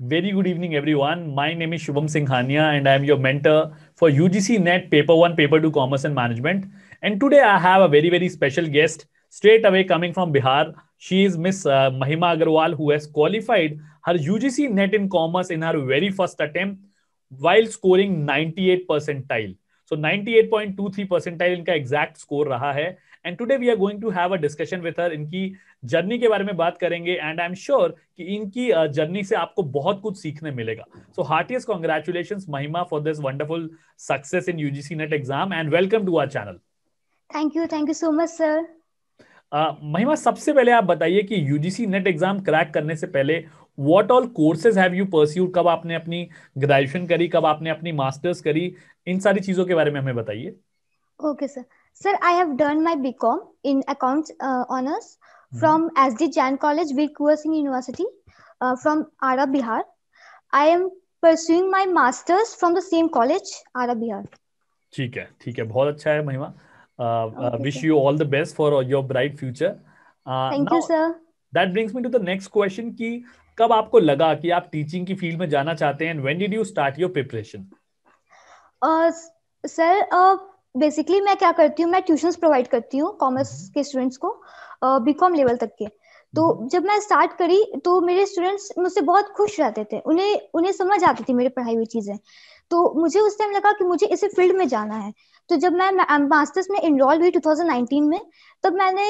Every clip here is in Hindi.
Very good evening everyone my name is Shubham Singhania and I am your mentor for U G C net paper one paper two commerce and management and today I have a very very special guest straight away coming from Bihar she is miss Mahima Agrawal who's qualified her U G C net in commerce in her very first attempt while scoring ninety eight percentile so ninety eight point two three percent इनका एग्जैक्ट स्कोर रहा है। And today we are going to have a discussion with her इनकी जर्नी के बारे में बात करेंगे एंड आई एम श्योर कि इनकी जर्नी uh, से आपको बहुत कुछ सीखने मिलेगा। So heartiest congratulation Mahima for this wonderful success in UGC net exam and welcome to our channel thank you thank you so much sir Mahima सबसे पहले आप बताइए कि यूजीसी नेट एग्ज़ाम क्रैक करने से पहले what all courses have you pursued कब आपने अपनी ग्रेजुएशन करी? कब आपने अपनी मास्टर्स करी? इन सारी चीज़ों के बारे में हमें बताइए। Okay sir Sir, I have done my BCom in accounts uh, honors mm-hmm. from SD Jan College, Veer Singh University uh, from Ara, Bihar. I am pursuing my masters from the same college, Ara, Bihar. ठीक है ठीक है बहुत अच्छा है Mahima wish you all the best for your bright future thank you sir that brings me to the next question कि कब आपको लगा कि आप टीचिंग की फ़ील्ड में जाना चाहते हैं when did you start your preparation sir basically मैं क्या करती हूँ मैं ट्यूशंस प्रोवाइड करती हूँ कॉमर्स हम्म। के स्टूडेंट्स को बीकॉम लेवल तक के। तो हम्म। जब मैं स्टार्ट करी तो मेरे स्टूडेंट्स मुझसे बहुत खुश रहते थे। उन्हें उन्हें समझ आती थी मेरी पढ़ाई हुई चीज़ें। तो मुझे उस टाइम लगा कि मुझे इसी फ़ील्ड में जाना है। तो जब मैं मास्टर्स में इनरोल हुई 2019 में तब मैंने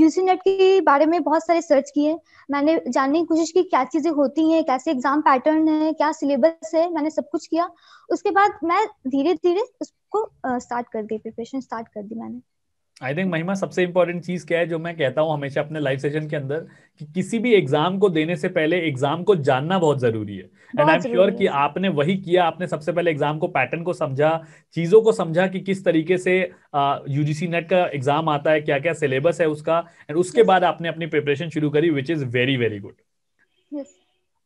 यूसी नेट के बारे में बहुत सारे सर्च किए। मैंने जानने की कोशिश की क्या चीज़ें होती हैं कैसे एग्ज़ाम पैटर्न है क्या सिलेबस है मैंने सब कुछ किया। उसके बाद मैं धीरे धीरे उसको स्टार्ट कर दी प्रिपरेशन स्टार्ट कर दी मैंने। आई थिंक महिमा सबसे इंपॉर्टेंट चीज़ क्या है जो मैं कहता हूँ हमेशा अपने लाइव सेशन के अंदर कि किसी भी एग्ज़ाम को देने से पहले एग्ज़ाम को जानना बहुत ज़रूरी है। एंड आई एम श्योर कि आपने वही किया आपने सबसे पहले एग्ज़ाम को पैटर्न को समझा चीज़ों को समझा कि किस तरीके से यूजीसी नेट का एग्ज़ाम आता है क्या क्या सिलेबस है उसका एंड उसके yes. बाद आपने अपनी प्रिपरेशन शुरू करी which is very very good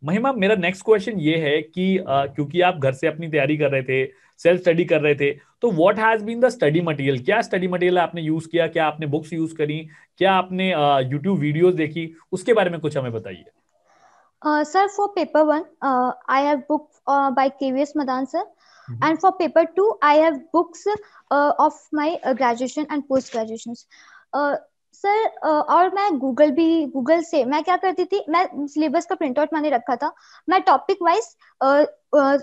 Mahima मेरा नेक्स्ट क्वेश्चन ये है कि uh, क्योंकि आप घर से अपनी तैयारी कर रहे थे सेल्फ स्टडी कर रहे थे तो what has been the study material क्या स्टडी मटेरियल आपने यूज़ किया? क्या आपने बुक्स यूज़ करी? क्या आपने यूट्यूब वीडियोस देखी? उसके बारे में कुछ हमें बताइए। Sir for paper one I have book by KVS Madan sir and for paper 2 i have books uh, of my uh, graduation and post graduations uh, sir और मैं गूगल भी गूगल से, मैं क्या करती थी, मैं सिलेबस का प्रिंट आउट मैंने रखा था। मैं टॉपिक वाइज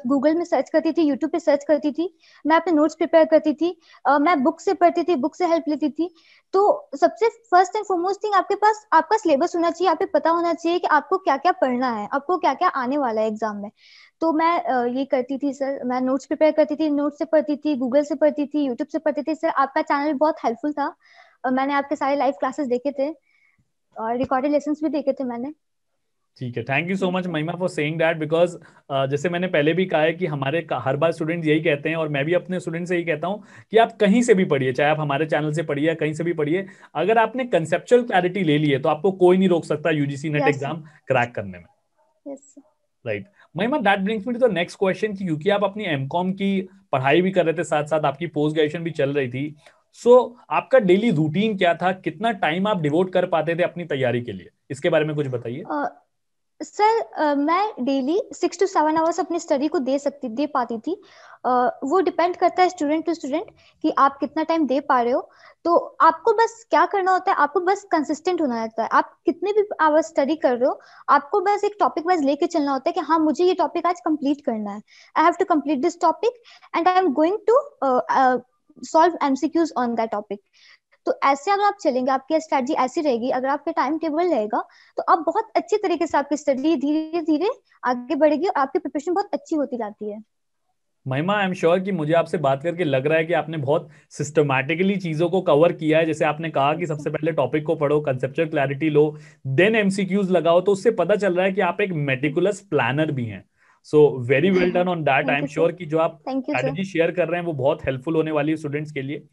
गूगल में सर्च करती थी यूट्यूब पे सर्च करती थी। मैं अपने नोट्स प्रिपेयर करती थी मैं बुक से पढ़ती थी बुक से हेल्प लेती थी। तो सबसे फ़र्स्ट एंड फॉरमोस्ट थिंग आपके पास, आपका सिलेबस होना चाहिए, आपको पता होना चाहिए कि आपको क्या क्या पढ़ना है, आपको क्या क्या आने वाला है एग्ज़ाम में। तो मैं ये करती थी सर, मैं नोट्स प्रिपेयर करती थी नोट्स से पढ़ती थी गूगल से पढ़ती थी यूट्यूब से पढ़ती थी। सर, आपका चैनल बहुत हेल्पफुल था। मैंने आपके सारे लाइव क्लासेस देखे थे और रिकॉर्डेड लेसन भी देखे थे मैंने। ठीक है thank you so much Mahima for saying that because जैसे मैंने पहले भी कहा है कि हमारे हर बार स्टूडेंट्स यही कहते हैं और मैं भी अपने स्टूडेंट से यही कहता हूँ कि आप कहीं से भी पढ़िए चाहे आप हमारे चैनल से पढ़िए कहीं से भी पढ़िए अगर आपने कंसेप्चुअल क्लैरिटी ले ली है तो आपको कोई नहीं रोक सकता यूजीसी नेट एग्ज़ाम क्रैक करने में। Right Mahima that brings me to the next question क्योंकि आप अपनी एमकॉम की पढ़ाई भी कर रहे थे साथ साथ आपकी पोस्ट ग्रेजुएशन भी चल रही थी सो so, आपका डेली रूटीन क्या था? कितना टाइम आप डिवोट कर पाते थे अपनी तैयारी के लिए? इसके बारे में कुछ बताइए। सर uh, मैं daily six to seven hours अपनी स्टडी को दे सकती दे पाती थी। uh, वो डिपेंड करता है स्टूडेंट टू स्टूडेंट कि आप कितना टाइम दे पा रहे हो। तो आपको बस क्या करना होता है? आपको बस कंसिस्टेंट होना रहता है। आप कितने भी आवर्स स्टडी कर रहे हो आपको बस एक टॉपिक वाइज लेके चलना होता है कि हाँ मुझे ये टॉपिक आज कंप्लीट करना है। I have to complete this topic and I am going to solve MCQs on that topic तो ऐसे अगर आप चलेंगे, आपकी स्ट्रेटजी ऐसी रहेगी, अगर आपके टाइम टेबल रहेगा तो आप बहुत अच्छी तरीके से आपकी स्टडी धीरे धीरे आगे बढ़ेगी और आपकी प्रिपरेशन बहुत अच्छी होती जाती है। महिमा आई एम श्योर कि मुझे आपसे बात करके लग रहा है कि आपने बहुत सिस्टमैटिकली चीज़ों को कवर किया है। जैसे आपने कहा कि सबसे पहले टॉपिक को पढ़ो कंसेप्चुअल क्लैरिटी लो देन एमसीक्यूज लगाओ तो उससे पता चल रहा है कि आप एक मेटिकुलस प्लानर भी हैं। So very well done on that I am sure कि जो आप स्ट्रेटजी शेयर कर रहे हैं वो बहुत हेल्पफुल होने वाली है स्टूडेंट्स के लिए।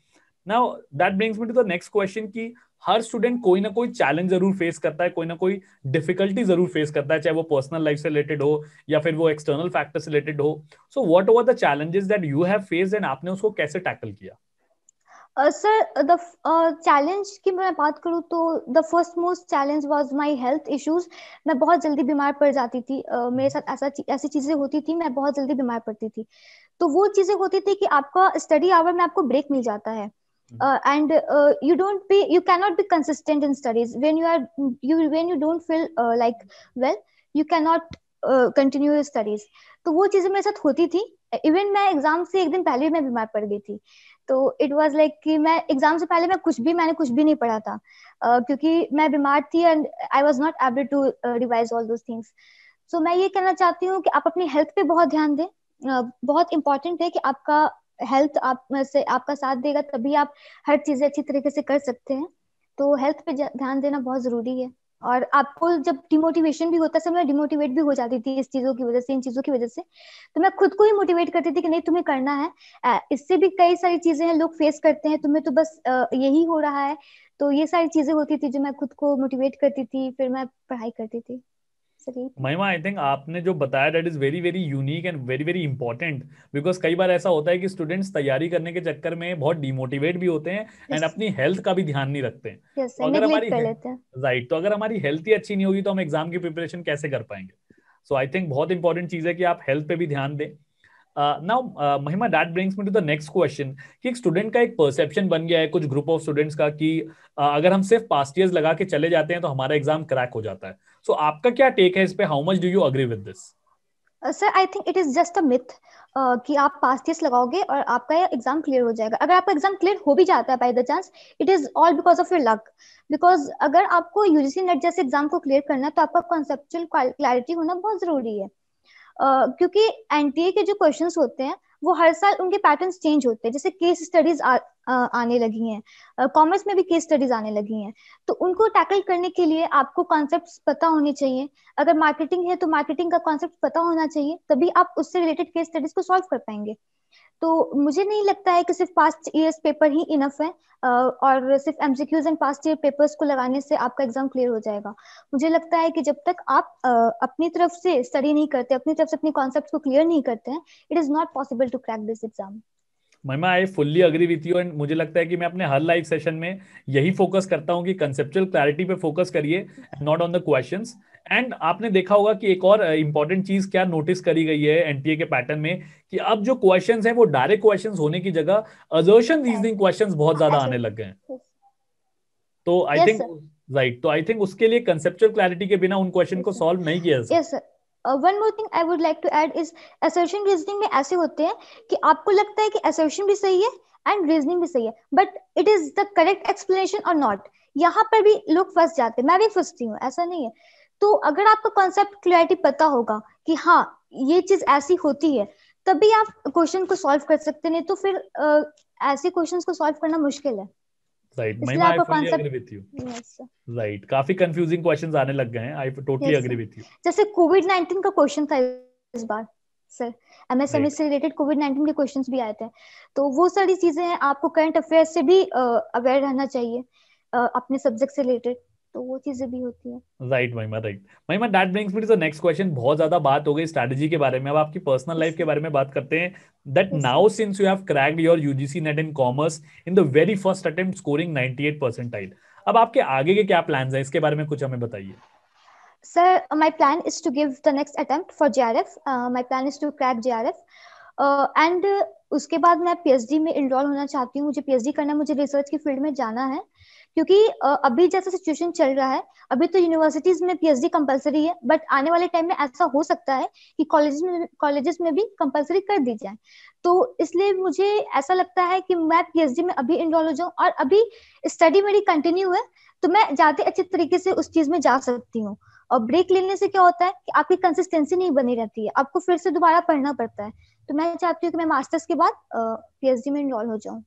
Now that brings me to the next question कि हर स्टूडेंट कोई ना कोई चैलेंज ज़रूर फेस करता है कोई ना कोई डिफिकल्टी ज़रूर फेस करता है चाहे वो पर्सनल लाइफ से रिलेटेड हो या फिर वो एक्सटर्नल फैक्टर से रिलेटेड हो। So what were the challenges that you have faced and आपने उसको कैसे टैकल किया? सर द चैलेंज की मैं बात करूँ तो the first most challenge was my health issues मैं बहुत जल्दी बीमार पड़ जाती थी। Uh, मेरे साथ ऐसा ऐसी चीज़ें होती थी मैं बहुत जल्दी बीमार पड़ती थी। तो वो चीज़ें होती थी कि आपका स्टडी आवर में आपको ब्रेक मिल जाता है। And you don't be you can not be consistent in studies when you are you when you don't feel like well you can not continue studies तो वो चीज़ें मेरे साथ होती थी। इवन मैं एग्ज़ाम से एक दिन पहले मैं बीमार पड़ गई थी। तो इट वाज लाइक कि मैं एग्ज़ाम से पहले मैं कुछ भी मैंने कुछ भी नहीं पढ़ा था। uh, क्योंकि मैं बीमार थी and I was not able to revise all things so मैं ये कहना चाहती हूँ कि आप अपनी हेल्थ पे बहुत ध्यान दें। uh, बहुत इंपॉर्टेंट है कि आपका हेल्थ आप से आपका साथ देगा तभी आप हर चीज़ें अच्छी तरीके से कर सकते हैं। तो हेल्थ पे ध्यान देना बहुत ज़रूरी है। और आपको जब डिमोटिवेशन भी होता है मैं डिमोटिवेट भी हो जाती थी इस चीज़ों की वजह से, इन चीज़ों की वजह से। तो मैं खुद को ही मोटिवेट करती थी कि नहीं, तुम्हें करना है। इससे भी कई सारी चीज़ें हैं, लोग फेस करते हैं, तुम्हें तो बस यही हो रहा है। तो ये सारी चीज़ें होती थी जो मैं खुद को मोटिवेट करती थी, फिर मैं पढ़ाई करती थी। महिमा आई थिंक आपने जो बताया that is very very unique and very very important because कई बार ऐसा होता है कि स्टूडेंट्स तैयारी करने के चक्कर में बहुत डिमोटिवेट भी होते हैं एंड yes. अपनी हेल्थ का भी ध्यान नहीं रखते हैं। Yes, तो अगर हमारी राइट तो अगर हमारी हेल्थ ही अच्छी नहीं होगी तो हम एग्ज़ाम की प्रिपरेशन कैसे कर पाएँगे? सो आई थिंक बहुत इंपॉर्टेंट चीज़ है कि आप हेल्थ पे भी ध्यान दें। Now Mahima that brings me to the next question कि एक स्टूडेंट का एक परसेप्शन बन गया है कुछ ग्रुप ऑफ़ स्टूडेंट्स का कि uh, अगर हम सिर्फ़ पास्ट ईयर्स लगा के चले जाते हैं तो हमारा एग्ज़ाम क्रैक हो जाता है। सो so, आपका क्या टेक है इस पे? How much do you agree with this sir I think it is just a myth कि आप पास टेस्ट लगाओगे और आपका एग्ज़ाम क्लियर हो जाएगा। अगर आपका एग्ज़ाम क्लियर हो भी जाता है by the chance it is all because of your luck because अगर आपको यूजीसी नेट जैसे एग्ज़ाम को क्लियर करना है तो आपका कॉन्सेप्चुअल क्लैरिटी होना बहुत ज़रूरी है। क्योंकि एनटीए के जो क्वेश्चंस होते हैं, वो हर साल उनके पैटर्न्स चेंज होते हैं। जैसे केस स्टडीज़ आने लगी हैं। कॉमर्स में भी केस स्टडीज़ आने लगी हैं। तो उनको टैकल करने के लिए आपको कॉन्सेप्ट पता होने चाहिए। अगर मार्केटिंग है तो मार्केटिंग का कॉन्सेप्ट पता होना चाहिए। तभी आप उससे रिलेटेड केस स्टडीज़ को सॉल्व कर पाएँगे। तो मुझे नहीं लगता है कि सिर्फ़ पास्ट ईयर्स पेपर ही इनफ है और सिर्फ़ MCQs and past year papers को लगाने से आपका एग्ज़ाम क्लियर हो जाएगा। मुझे लगता है कि जब तक आप अपनी तरफ़ से स्टडी नहीं करते, अपनी तरफ़ से अपनी कॉन्सेप्ट को क्लियर नहीं करते हैं it is not possible to crack this exam Mahima I fully agree with you and मुझे लगता है कि मैं अपने हर लाइव सेशन में यही फोकस करता हूँ कि कंसेप्चुअल क्लैरिटी पे फोकस करिए not on the questions and आपने देखा होगा कि एक और इंपॉर्टेंट चीज़ क्या नोटिस करी गई है एनटीए के पैटर्न में कि अब जो क्वेश्चंस हैं वो डायरेक्ट क्वेश्चंस होने की जगह अजर्शन रीजनिंग क्वेश्चंस बहुत ज़्यादा आने लग गए हैं। तो आई थिंक राइट तो आई थिंक उसके लिए कंसेप्चुअल क्लैरिटी के बिना उन क्वेश्चन को सॉल्व नहीं किया जा सकता। One more thing I would like to add is assertion reasoning में ऐसे होते हैं कि आपको लगता है कि असर्शन भी सही है एंड रीजनिंग भी सही है but it is the correct explanation or not यहाँ पर भी लोग फंस जाते हैं। मैं भी फंसती हूँ ऐसा नहीं है। तो अगर आपको कॉन्सेप्ट क्लियरिटी पता होगा कि हाँ ये चीज़ ऐसी होती है तभी आप क्वेश्चन को सॉल्व कर सकते नहीं तो फिर ऐसे क्वेश्चंस को सॉल्व करना मुश्किल है। Right Mahima I fully agree with you right काफ़ी कंफ्यूजिंग क्वेश्चंस आने लग गए हैं। I totally agree with you जैसे कोविड 19 का क्वेश्चन था इस बार सर एमएसएमई से रिलेटेड कोविड 19 के क्वेश्चंस भी आए थे। तो वो सारी चीज़ें हैं आपको करंट अफेयर्स से भी अवेयर रहना चाहिए अपने सब्जेक्ट से रिलेटेड तो वो चीज़ें भी होती है। Right Mahima right Mahima that brings me to the next question बहुत ज़्यादा बात हो गई स्ट्रेटजी के बारे में। अब आपकी पर्सनल लाइफ के बारे में बात करते हैं। That now since you have cracked your UGC net in commerce in the very first attempt scoring 98 percentile अब आपके आगे के क्या प्लान्स हैं? इसके बारे में कुछ हमें बताइए। Sir my plan is to give the next attempt for JRF my plan is to crack JRF and उसके बाद मैं पीएचडी में इनरोल होना चाहती हूँ। मुझे पीएचडी करना है। मुझे रिसर्च की फ़ील्ड में जाना है। क्योंकि अभी जैसा सिचुएशन चल रहा है, अभी तो यूनिवर्सिटीज में पीएचडी कंपलसरी है बट आने वाले टाइम में ऐसा हो सकता है कि कॉलेज में कॉलेजेस में भी कंपलसरी कर दी जाए। तो इसलिए मुझे ऐसा लगता है कि मैं पीएचडी में अभी इनरोल हो जाऊँ और अभी स्टडी मेरी कंटिन्यू है तो मैं ज़्यादा अच्छे तरीके से उस चीज़ में जा सकती हूँ। और ब्रेक लेने से क्या होता है कि आपकी कंसिस्टेंसी नहीं बनी रहती है, आपको फिर से दोबारा पढ़ना पड़ता है। तो मैं चाहती हूँ कि मैं मास्टर्स के बाद पीएचडी में इनरोल हो जाऊँ।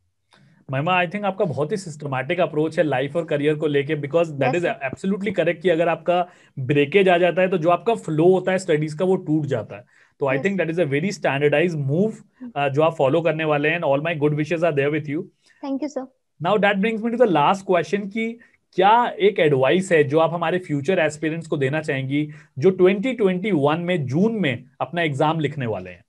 महिमा आई थिंक आपका बहुत ही सिस्टमैटिक अप्रोच है लाइफ और करियर को लेके because that is absolutely correct कि अगर आपका ब्रेकेज आ जाता है तो जो आपका फ्लो होता है स्टडीज़ का वो टूट जाता है। तो I think that is a very standardize move जो आप फॉलो करने वाले हैं all my good wishes are there with you thank you sir now that brings me to the last question की क्या एक एडवाइस है जो आप हमारे फ्यूचर एस्पिरेंट्स को देना चाहेंगी जो 2021 में जून में अपना एग्ज़ाम लिखने वाले हैं?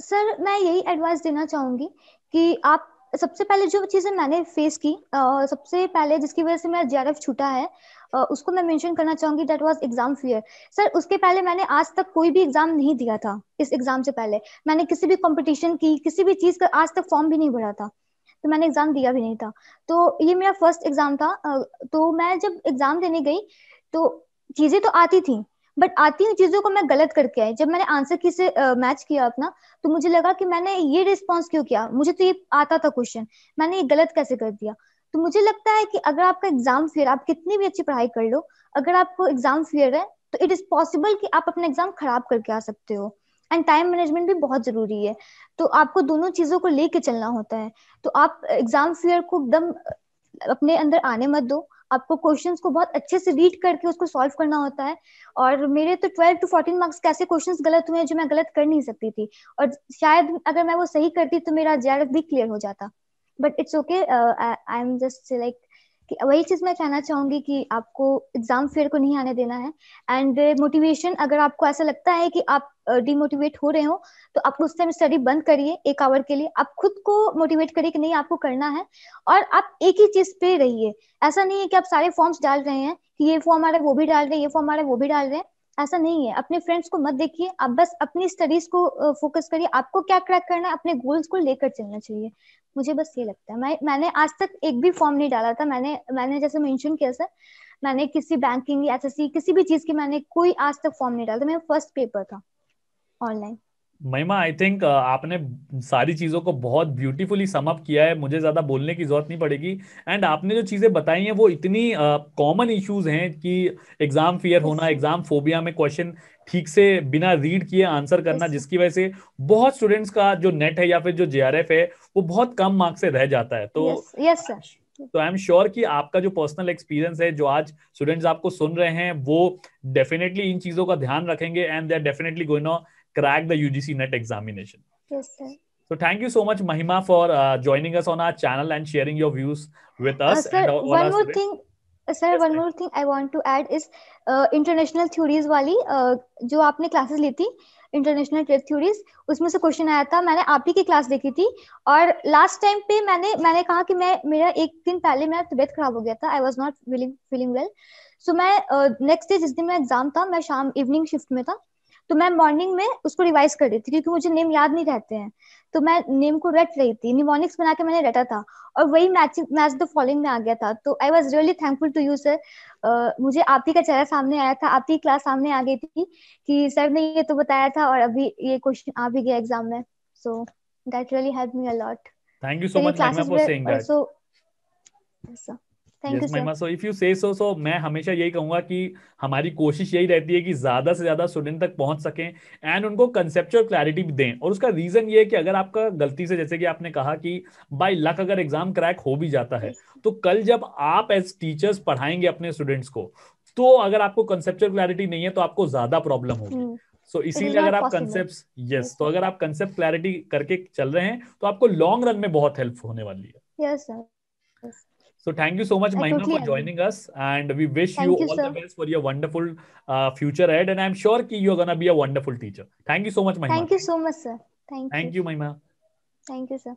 सर uh, मैं यही एडवाइस देना चाहूँगी कि आप सबसे पहले जो चीज़ें मैंने फेस की सबसे पहले जिसकी वजह से मेरा जेआरएफ छूटा है उसको मैं मेंशन करना चाहूँगी that was exam fear sir उसके पहले मैंने आज तक कोई भी एग्ज़ाम नहीं दिया था, इस एग्ज़ाम से पहले। मैंने किसी भी कंपटीशन की, किसी भी चीज़ का आज तक फॉर्म भी नहीं भरा था तो मैंने एग्ज़ाम दिया भी नहीं था। तो ये मेरा फ़र्स्ट एग्ज़ाम था तो मैं जब एग्ज़ाम देने गई तो चीज़ें तो आती थी बट आती हुई चीज़ों को मैं गलत करके आई। जब मैंने आंसर की से मैच किया अपना तो मुझे लगा कि मैंने ये रिस्पॉन्स क्यों किया? मुझे तो ये आता था क्वेश्चन मैंने ये गलत कैसे कर दिया? तो मुझे लगता है कि अगर आपका एग्ज़ाम फेयर आप कितनी भी अच्छी पढ़ाई कर लो, अगर आपको एग्ज़ाम फेयर है तो इट इज़ पॉसिबल कि आप अपना एग्ज़ाम खराब करके आ सकते हो। एंड टाइम मैनेजमेंट भी बहुत ज़रूरी है। तो आपको दोनों चीज़ों को लेके चलना होता है। तो आप एग्ज़ाम फेयर को एकदम अपने अंदर आने मत दो। आपको क्वेश्चन को बहुत अच्छे से रीड करके उसको सॉल्व करना होता है। और मेरे तो ट्वेल्व टू फोर्टीन मार्क्स कैसे क्वेश्चंस गलत हुए हैं जो मैं गलत कर नहीं सकती थी। और शायद अगर मैं वो सही करती तो मेरा जे भी क्लियर हो जाता। But it's okay I am just like कि वही चीज़ मैं कहना चाहूँगी कि आपको एग्ज़ाम फेयर को नहीं आने देना है। एंड मोटिवेशन अगर आपको ऐसा लगता है कि आप डिमोटिवेट हो रहे हो तो आप उस टाइम स्टडी बंद करिए एक आवर के लिए। आप खुद को मोटिवेट करिए कि नहीं, आपको करना है। और आप एक ही चीज़ पे रहिए। ऐसा नहीं है कि आप सारे फॉर्म्स डाल रहे हैं कि ये फॉर्म आ रहा है, वो भी डाल रहे हैं, ये फॉर्म आ रहा है, वो भी डाल रहे हैं। ऐसा नहीं है। अपने फ्रेंड्स को मत देखिए। आप बस अपनी स्टडीज़ को फोकस करिए। आपको क्या क्रैक करना है? अपने गोल्स को लेकर चलना चाहिए। मुझे बस ये लगता है। मैं, मैंने आज तक एक भी फॉर्म नहीं डाला था। मैंने मैंने जैसे मेंशन किया सर मैंने किसी बैंकिंग या किसी भी चीज़ की मैंने कोई आज तक फॉर्म नहीं डाला था। मेरा फ़र्स्ट पेपर था ऑनलाइन महिमा आई थिंक आपने सारी चीज़ों को बहुत ब्यूटीफुली समअप किया है। मुझे ज़्यादा बोलने की ज़रूरत नहीं पड़ेगी। एंड आपने जो चीज़ें बताई हैं वो इतनी कॉमन uh, इश्यूज़ हैं कि एग्ज़ाम फियर होना एग्ज़ाम फोबिया में क्वेश्चन ठीक से बिना रीड किए आंसर करना जिसकी वजह से बहुत स्टूडेंट्स का जो नेट है या फिर जो जेआरएफ है वो बहुत कम मार्क्स से रह जाता है। तो यस सर तो आई एम श्योर कि आपका जो पर्सनल एक्सपीरियंस है जो आज स्टूडेंट्स आपको सुन रहे हैं वो डेफिनेटली इन चीज़ों का ध्यान रखेंगे। And they are definitely going crack the UGC NET examination. Yes, sir. So thank you so much, Mahima, for uh, joining us on our channel and sharing your views with us. Uh, sir, all, one more thing. Sir one more thing I want to add is international theories वाली uh, जो आपने क्लासेस ली थी इंटरनेशनल ट्रेड थ्योरीज उसमें से क्वेश्चन आया था मैंने आप ही की क्लास देखी थी और लास्ट टाइम पे मैंने मैंने कहा कि मैं मेरा एक दिन पहले मेरा तबियत खराब हो गया था I was not feeling feeling well so मैं नेक्स्ट डे जिस दिन मेरा एग्ज़ाम था मैं शाम इवनिंग शिफ्ट में था तो मैं मॉर्निंग में उसको रिवाइज कर रही थी क्योंकि मुझे नेम याद नहीं रहते हैं। तो मैं नेम को रट रही थी निमोनिक्स बना के मैंने रटा था और वही मैच मैच द फॉलोइंग में आ गया था। तो I was really thankful to you sir मुझे आप ही का चेहरा सामने आया था आप ही क्लास सामने आ गई थी कि सर ने ये तो बताया था और अभी ये क्वेश्चन आ भी गया एग्ज़ाम में। So that really help me a lot thank you so much for saying that so sir yes, Mahima so if you say so so मैं हमेशा यही कहूँगा कि हमारी कोशिश यही रहती है कि ज़्यादा से ज़्यादा स्टूडेंट तक पहुँच सकें एंड उनको कंसेप्चुअल क्लैरिटी भी दें। और उसका रीजन ये है कि अगर आपका गलती से जैसे कि आपने कहा कि बाय लक अगर एग्ज़ाम क्रैक हो भी जाता है तो कल जब आप एज टीचर्स पढ़ाएँगे अपने स्टूडेंट्स को तो अगर आपको कंसेप्चुअल क्लैरिटी नहीं है तो आपको ज़्यादा प्रॉब्लम होगी। सो हम्म। so, इसीलिए अगर आप कंसेप्ट यस तो अगर आप कंसेप्ट क्लैरिटी करके चल रहे हैं तो आपको लॉन्ग रन में बहुत हेल्प होने वाली है। Yes sir So thank you so much, Mahima, totally for joining agree. us, and we wish you, you all sir. the best for your wonderful uh, future ahead. And I'm sure ki you're gonna be a wonderful teacher. Thank you so much, Mahima. Thank you so much, sir. Thank, you. thank you. you. Thank you, sir.